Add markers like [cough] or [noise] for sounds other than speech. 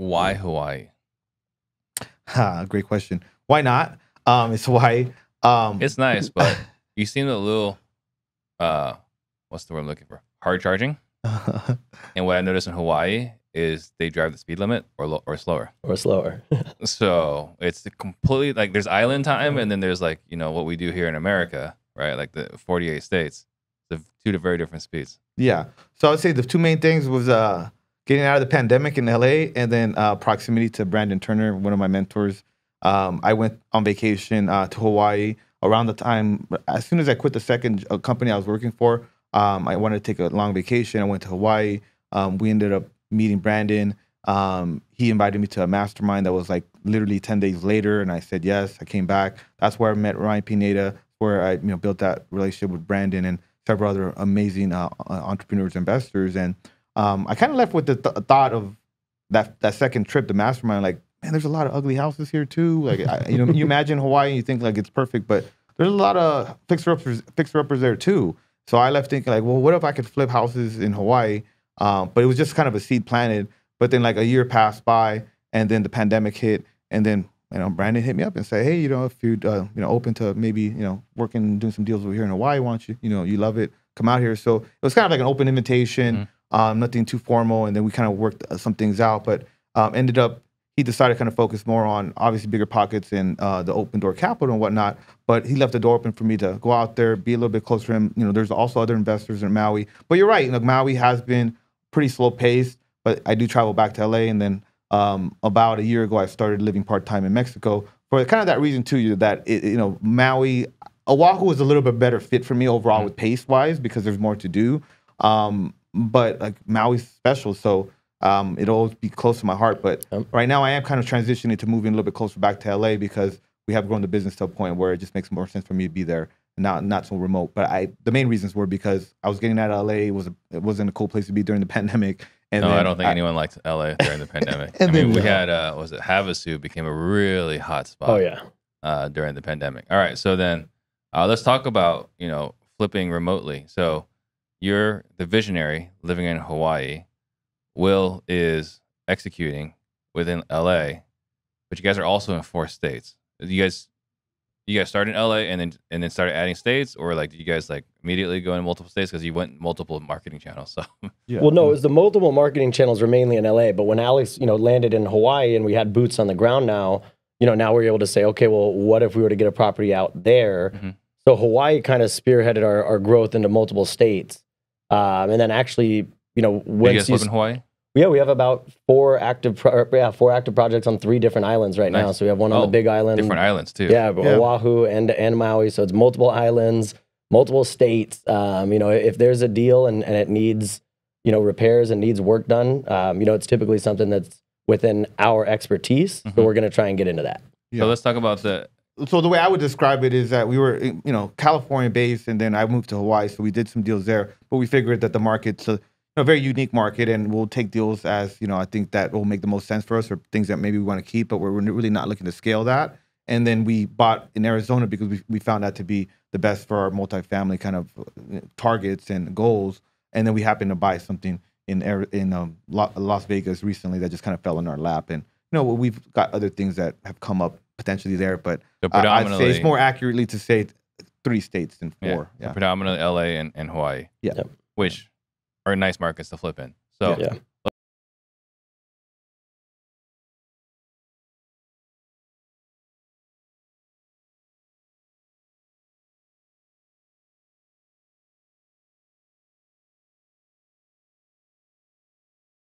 Why Hawaii? Ha, great question. Why not? Um, it's Hawaii. Um, It's nice, but [laughs] you seem a little, uh, what's the word I'm looking for? Hard charging. [laughs] And what I noticed in Hawaii is they drive the speed limit or lo- or slower. or slower. [laughs] So it's the completely like there's island time, and then there's like you know what we do here in America, right? Like the 48 states, the two very different speeds. Yeah. So I would say the two main things was uh, getting out of the pandemic in LA and then uh, proximity to Brandon Turner, one of my mentors. Um, I went on vacation uh, to Hawaii around the time, as soon as I quit the second uh, company I was working for, um, I wanted to take a long vacation. I went to Hawaii. Um, we ended up meeting Brandon. Um, he invited me to a mastermind that was like literally 10 days later. And I said yes. I came back. That's where I met Ryan Pineda, where I you know built that relationship with Brandon and several other amazing uh, uh, entrepreneurs, investors, and um, I kind of left with the th- thought of that that second trip, the mastermind. Like, man, there's a lot of ugly houses here too. Like, I, you know, you imagine [laughs] Hawaii, and you think like it's perfect, but there's a lot of fixer uppers, fixer uppers there too. So I left thinking like, well, what if I could flip houses in Hawaii? Um, but it was just kind of a seed planted. But then like a year passed by, and then the pandemic hit, and then you know Brandon hit me up and said, hey, you know, if you uh, you know open to maybe you know working doing some deals over here in Hawaii, why don't you you know you love it, come out here. So it was kind of like an open invitation, um, nothing too formal, and then we kind of worked uh, some things out. But um, ended up he decided to kind of focus more on obviously BiggerPockets and uh, the open door capital and whatnot. But he left the door open for me to go out there, be a little bit closer to him. You know, there's also other investors in Maui. But you're right, Maui has been pretty slow paced. But I do travel back to LA, and then um, about a year ago, I started living part time in Mexico for kind of that reason too. You that it, you know Maui, Oahu was a little bit better fit for me overall with pace wise because there's more to do. Um, but like Maui's special, so um, it'll always be close to my heart. But Yep. right now, I am kind of transitioning to moving a little bit closer back to LA because we have grown the business to a point where it just makes more sense for me to be there, not not so remote. But I the main reasons were because I was getting out of LA. It was a, it wasn't a cool place to be during the [laughs] pandemic. And no, I don't think anyone liked LA during the pandemic. [laughs] I mean, then- we had uh, was it Havasu became a really hot spot. oh yeah. uh, during the pandemic. All right, so then uh, let's talk about you know flipping remotely. So you're the visionary living in Hawaii. Will is executing within LA, but you guys are also in four states. You guys, you guys started in LA and then and then started adding states, or like did you guys like immediately go in multiple states because you went multiple marketing channels? So [laughs] Yeah. Well, no, it was the multiple marketing channels were mainly in LA, but when Alex, you know, landed in Hawaii and we had boots on the ground now, you know, now we're able to say, okay, well, what if we were to get a property out there? Mhm. So Hawaii kind of spearheaded our, our growth into multiple states. Um, and then actually, you know, did you once guys you, live in Hawaii? yeah, we have about four active, pro- yeah, four active projects on three different islands right now. So we have one on Oh, the Big Island, Different islands too. yeah, Yeah. Oahu and and Maui. So it's multiple islands, multiple states. Um, you know, if there's a deal and, and it needs, you know, repairs and needs work done, um, you know, it's typically something that's within our expertise. Mhm. So we're gonna try and get into that. Yeah. So let's talk about the so the way I would describe it is that we were, you know, California based, and then I moved to Hawaii, so we did some deals there. But we figured that the market's a, know, very unique market, and we'll take deals as you know, I think that will make the most sense for us, or things that maybe we want to keep, but we're really not looking to scale that. And then we bought in Arizona because we, we found that to be the best for our multifamily kind of uh, targets and goals. And then we happened to buy something in in um, Las Vegas recently that just kind of fell in our lap. And you know, we've got other things that have come up potentially there, but the I- I'd say it's more accurately to say three states than Yeah, four. so Yeah. predominantly LA and, and Hawaii. Yeah. Yep. Which are nice markets to flip in. So Yeah.